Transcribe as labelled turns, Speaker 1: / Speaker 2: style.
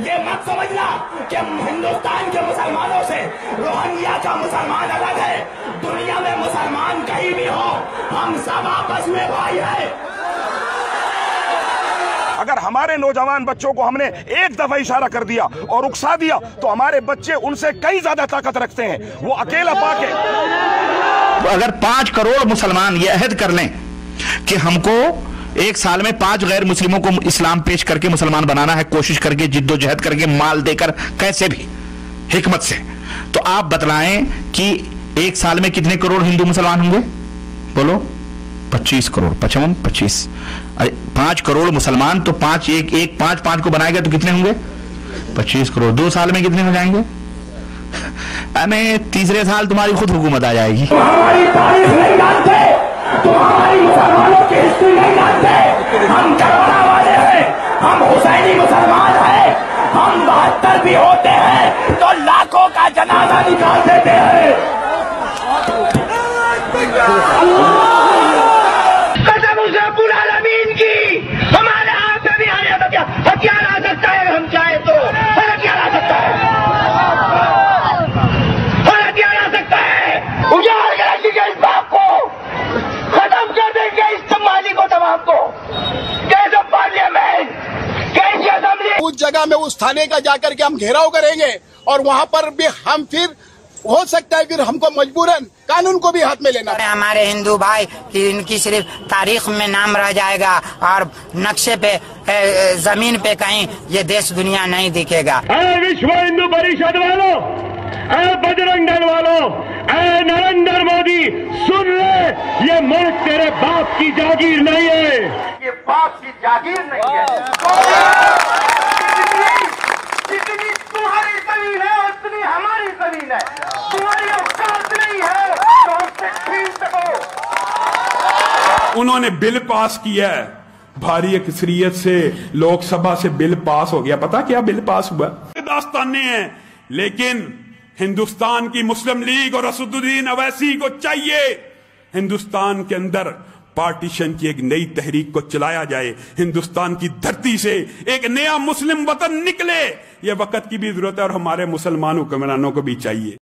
Speaker 1: ये मत समझना कि हिंदुस्तान के मुसलमानों से रोहंग्या का मुसलमान अलग है। दुनिया में मुसलमान कहीं भी हो हम सब आपस में भाई हैं।
Speaker 2: अगर हमारे नौजवान बच्चों को हमने एक दफ़ा इशारा कर दिया और उकसा दिया तो हमारे बच्चे उनसे कई ज़्यादा ताकत रखते हैं। वो अकेला पाके
Speaker 3: अगर पाँच करोड़ मुसलमान ये अहद कर लें कि हमको एक साल में पाँच गैर मुस्लिमों को इस्लाम पेश करके मुसलमान बनाना है, कोशिश करके, जिद्दोजहद करके, माल देकर, कैसे भी, हिकमत से। तो आप बतलाएँ कि एक साल में कितने करोड़ हिंदू मुसलमान होंगे? बोलो। पच्चीस करोड़, पचपन, पच्चीस। अरे, पाँच करोड़ मुसलमान तो पाँच, एक एक, पाँच पाँच को बनाएगा तो कितने होंगे? पच्चीस करोड़। दो साल में कितने हो जाएँगे? अरे, तीसरे साल तुम्हारी खुद हुकूमत आ जाएगी
Speaker 1: हमारी तारीख नहीं जानते तुम्हारी मुसलमानों की हिस्ट्री नहीं जानते हम करबला वाले हैं हम हुसैनी मुसलमान हैं हम बहत्तर भी होते हैं तो लाखों का जनाजा निकाल देते हैं कसम उसे पूरा नबीन की हमारे हाथ में भी आने तो क्या हथियार आ सकता है अगर हम चाहे तो हर हथियार आ सकता है हर हथियार आ सकता है उजाड़ कर रखिएगा इस बाप को खत्म कर देंगे इस समाजी को तमाम को कैसे पार्लियामेंट कैसी असेंबली
Speaker 4: उस जगह में उस थाने का जाकर के हम घेराव करेंगे और वहाँ पर भी हम फिर हो सकता है फिर हमको मजबूरन कानून को भी हाथ में लेना
Speaker 5: हमारे हमारे हिंदू भाई कि इनकी सिर्फ़ तारीख में नाम रह जाएगा और नक्शे पे ज़मीन पे कहीं ये देश दुनिया नहीं दिखेगा।
Speaker 6: अरे विश्व हिंदू परिषद वालों अरे बजरंग दल वालों अरे नरेंद्र मोदी सुन ले ये मुल्क तेरे बाप की जागीर नहीं है।
Speaker 1: ये बाप की जागीर नहीं है जितनी जितनी तुम्हारी ज़मीन है उतनी है तुम्हारी औकात नहीं है तो सको
Speaker 7: उन्होंने बिल पास किया है। भारी अक्सरियत से लोकसभा से बिल पास हो गया। पता क्या बिल पास हुआ? दास्ताने हैं, लेकिन हिंदुस्तान की मुस्लिम लीग और असदुद्दीन अवैसी को चाहिए। हिंदुस्तान के अंदर पार्टीशन की एक नई तहरीक को चलाया जाए, हिंदुस्तान की धरती से एक नया मुस्लिम वतन निकले यह वक्त की भी ज़रूरत है और हमारे मुसलमान हुक्मरानों को भी चाहिए।